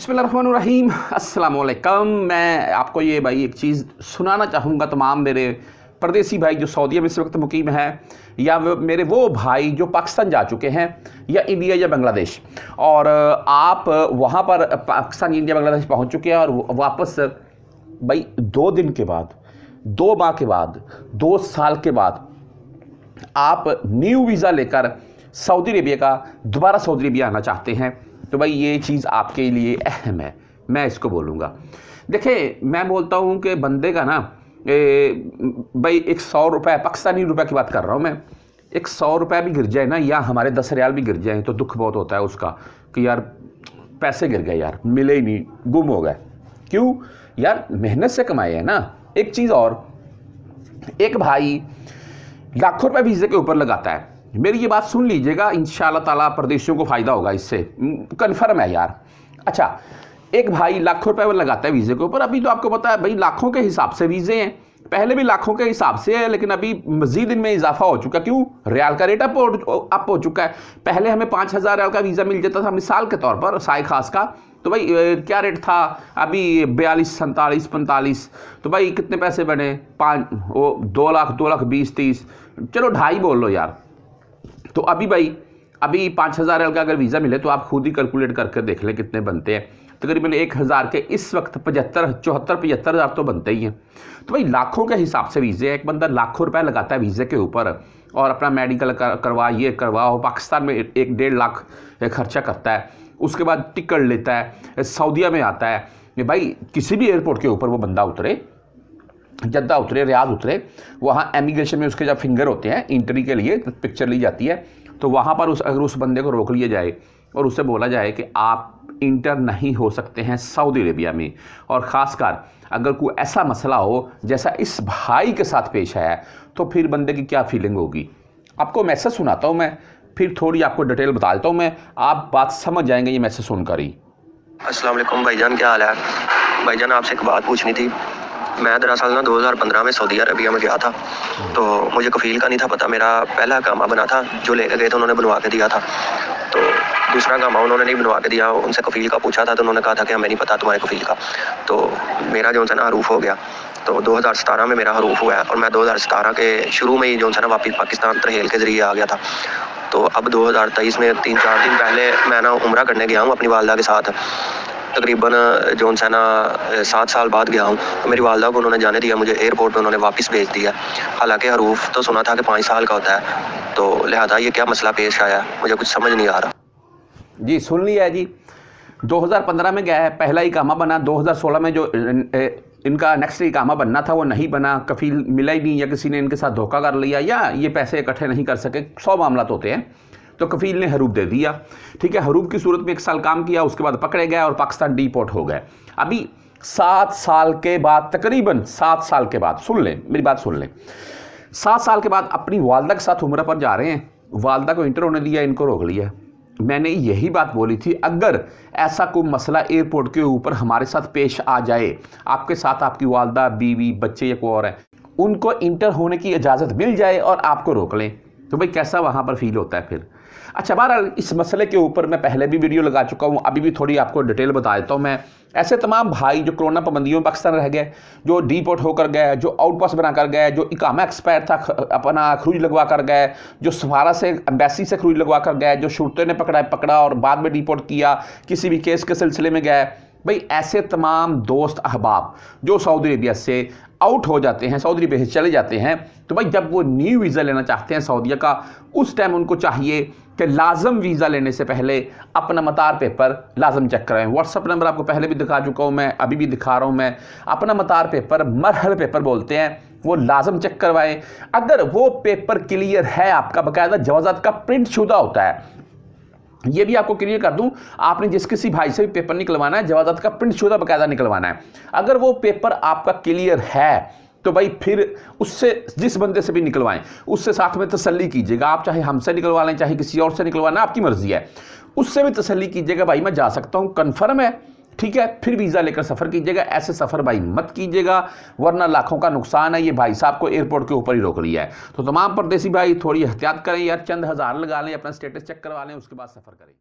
अस्सलाम वालेकुम मैं आपको ये भाई एक चीज़ सुनाना चाहूँगा तमाम मेरे परदेसी भाई जो सऊदीया में इस वक्त मुकीम है, या मेरे वो भाई जो पाकिस्तान जा चुके हैं, या इंडिया या बांग्लादेश। और आप वहाँ पर पाकिस्तान, इंडिया, बांग्लादेश पहुँच चुके हैं और वापस, भाई दो दिन के बाद, दो माह के बाद, दो साल के बाद आप न्यू वीज़ा लेकर सऊदी अरेबिया का, दोबारा सऊदी अरेबिया आना चाहते हैं। तो भाई ये चीज़ आपके लिए अहम है। मैं इसको बोलूँगा। देखिए मैं बोलता हूँ कि बंदे का ना ए, भाई एक सौ रुपये पाकिस्तानी रुपये की बात कर रहा हूँ मैं। एक सौ रुपये भी गिर जाए ना या हमारे दस रियाल भी गिर जाए तो दुख बहुत होता है उसका कि यार पैसे गिर गए यार मिले ही नहीं गुम हो गए। क्यों? यार मेहनत से कमाए हैं ना। एक चीज़ और एक भाई लाखों रुपए वीज़े के ऊपर लगाता है। मेरी ये बात सुन लीजिएगा इन ताला प्रदेशियों को फ़ायदा होगा इससे। कन्फर्म है यार। अच्छा एक भाई लाखों रुपए लगाता है वीज़े के ऊपर। अभी तो आपको पता है भाई, लाखों के हिसाब से वीज़े हैं। पहले भी लाखों के हिसाब से है, लेकिन अभी मजीद इनमें इजाफा हो चुका क्यों? रियाल का रेट अप अप हो चुका है। पहले हमें पाँच हज़ार रियाल का वीज़ा मिल जाता था, मिसाल के तौर पर साय खास का। तो भाई क्या रेट था? अभी बयालीस, सैंतालीस, पैंतालीस। तो भाई, कितने पैसे बने? पाँच, वो दो लाख दो लाख बीस, तीस। चलो ढाई बोल लो यार। तो अभी भाई अभी पाँच हज़ार का अगर वीज़ा मिले तो आप खुद ही कैलकुलेट करके देख लें कितने बनते हैं। तकरीबन एक हज़ार के इस वक्त पचहत्तर चौहत्तर पचहत्तर हज़ार तो बनते ही हैं। तो भाई लाखों के हिसाब से वीज़े एक बंदा लाखों रुपए लगाता है वीज़े के ऊपर और अपना मेडिकल कर, करवा ये करवा पाकिस्तान में एक डेढ़ लाख खर्चा करता है। उसके बाद टिकट लेता है सऊदीया में आता है। भाई किसी भी एयरपोर्ट के ऊपर वो बंदा उतरे जद्दा उतरे, रियाज उतरे, वहाँ एमिग्रेशन में उसके जब फिंगर होते हैं इंट्री के लिए तो पिक्चर ली जाती है तो वहाँ पर उस, अगर उस बंदे को रोक लिया जाए और उससे बोला जाए कि आप इंटर नहीं हो सकते हैं सऊदी अरेबिया में, और ख़ासकर अगर कोई ऐसा मसला हो, जैसा इस भाई के साथ पेश आया तो फिर बंदे की क्या फीलिंग होगी? आपको मैसेज सुनाता हूँ मैं, फिर थोड़ी आपको डिटेल बता देता हूँ मैं, आप बात समझ जाएँगे ये मैसेज सुनकर ही। असलम भाईजान, क्या हाल है? भाईजान, आपसे एक बात पूछनी थी। मैं दरअसल ना 2015 में सऊदी अरबिया में गया था। तो मुझे कफील का नहीं था पता, मेरा पहला कामा बना था, जो लेके गए थे उन्होंने बनवा के दिया था। तो दूसरा कामा उन्होंने नहीं बनवा के दिया, उनसे कफील का पूछा था तो उन्होंने कहा था कि हमें नहीं पता तुम्हारे कफील का। तो मेरा जो ना हरूफ हो गया। तो 2017 में मेरा हरूफ हुआ है और मैं 2017 के शुरू में ही जो ना वापिस पाकिस्तान तरहेल के ज़रिए आ गया था। तो अब 2023 में तीन चार दिन पहले मैं ना उम्र करने गया हूँ अपनी वालदा के साथ। तकरीबन जो है ना सात साल बाद गया हूँ तो मेरी वालदा को उन्होंने जाने दिया, मुझे एयरपोर्ट पर उन्होंने वापस भेज दिया। हालाँकि हरूफ तो सुना था कि पाँच साल का होता है तो लिहाजा ये क्या मसला पेश आया, मुझे कुछ समझ नहीं आ रहा। जी, सुन लिया है जी 2015 में गया है, पहला ही कामा बना 2016 में जो इनका नेक्स्ट इकामा बनना था, वो नहीं बना, कफील मिला ही नहीं, या किसी ने इनके साथ धोखा कर लिया, या ये पैसे इकट्ठे नहीं कर सके, सौ मामला तो होते हैं। तो कफील ने हरूब दे दिया। ठीक है, हरूब की सूरत में एक साल काम किया, उसके बाद पकड़े गए और पाकिस्तान डीपोर्ट हो गए। अभी सात साल के बाद, तकरीबन सात साल के बाद, सुन लें, मेरी बात सुन लें। सात साल के बाद अपनी वालदा के साथ उम्र पर जा रहे हैं। वालदा को इंटर होने दिया, इनको रोक लिया। मैंने यही बात बोली थी, अगर ऐसा कोई मसला एयरपोर्ट के ऊपर हमारे साथ पेश आ जाए, आपके साथ आपकी वालदा, बीवी, बच्चे या कोई और है, उनको इंटर होने की इजाज़त मिल जाए और आपको रोक लें। तो भाई कैसा वहाँ पर फील होता है फिर? अच्छा बहरहाल, इस मसले के ऊपर मैं पहले भी वीडियो लगा चुका हूँ, अभी भी थोड़ी आपको डिटेल बता देता हूँ मैं। ऐसे तमाम भाई जो कोरोना पाबंदियों में पाकिस्तान रह गए, जो डीपोर्ट होकर गए, जो आउटपास बना कर गए, जो इकामा एक्सपायर था अपना खरूज लगवा कर गए, जो सहारा से, एम्बेसी से खरूज लगवा कर गए, जो शुरते ने पकड़ा पकड़ा और बाद में डिपोर्ट किया, किसी भी केस के सिलसिले में गए भाई, ऐसे तमाम दोस्त अहबाब जो सऊदी अरेबिया से आउट हो जाते हैं, सऊदी अरेबिया से चले जाते हैं तो भाई, जब वो न्यू वीज़ा लेना चाहते हैं सऊदीया का, उस टाइम उनको चाहिए कि लाजम वीज़ा लेने से पहले अपना मतार पेपर लाजम चेक कराएँ। व्हाट्सअप नंबर आपको पहले भी दिखा चुका हूँ मैं, अभी भी दिखा रहा हूँ मैं। अपना मतार पेपर मरहल पेपर बोलते हैं, वो लाजम चेक करवाएँ। अगर वो पेपर क्लियर है आपका, बाकायदा जवाजात का प्रिंट शुदा होता है ये भी आपको क्लियर कर दूँ, आपने जिस किसी भाई से भी पेपर निकलवाना है जवाजात का प्रिंट शुदा बकायदा निकलवाना है। अगर वो पेपर आपका क्लियर है तो भाई फिर उससे, जिस बंदे से भी निकलवाएँ, उससे साथ में तसल्ली कीजिएगा। आप चाहे हमसे निकलवा लें, चाहे किसी और से निकलवाना, आपकी मर्ज़ी है। उससे भी तसल्ली कीजिएगा, भाई मैं जा सकता हूँ कन्फर्म है। ठीक है, फिर वीज़ा लेकर सफ़र कीजिएगा, ऐसे सफ़र भाई मत कीजिएगा, वरना लाखों का नुकसान है, ये भाई साहब को एयरपोर्ट के ऊपर ही रोक लिया है। तो तमाम परदेसी भाई, थोड़ी एहतियात करें यार, चंद हज़ार लगा लें, अपना स्टेटस चेक करवा लें, उसके बाद सफ़र करें।